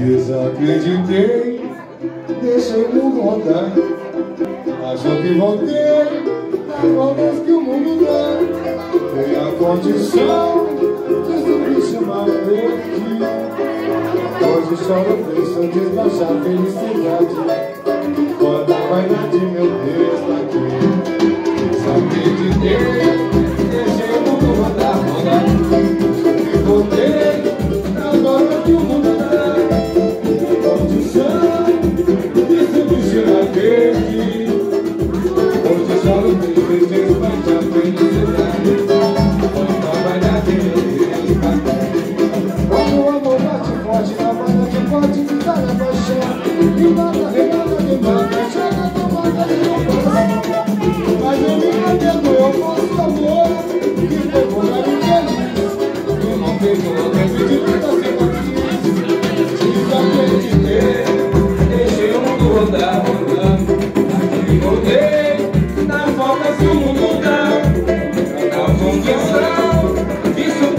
Desacreditei, deixei o mundo rodar. Achou que voltei, das voltas que o mundo dá. Tem a condição de subestimar o perdi. Hoje choro, desbaixar a felicidade. Quando a vaidade, meu Deus,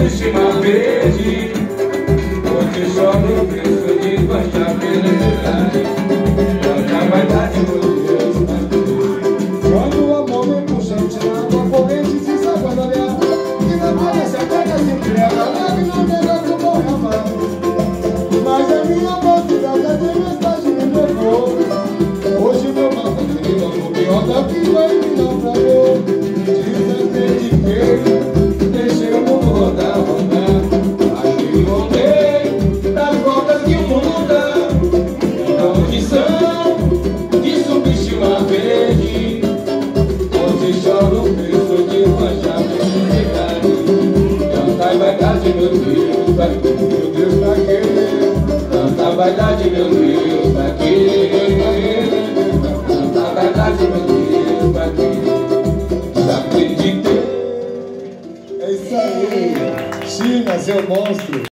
de subestimar perdi Hoje choro, penso de baixar felicidade. Quanta vaidade, meu Deus, Quando o amor me puxa, tira água corrente, se sabe da olhar E na palha se apaga, se entrega, leve no negócio, morre amado mas a minha mocidade a tempestade me levou Hoje meu mapa me levou pior daqui vai me dar meu Deus, vai meu Deus, pra? Tanta vaidade, meu Deus, pra quê? Tanta vaidade, meu Deus, pra quê? Desacreditei. É isso aí. China, seu monstro.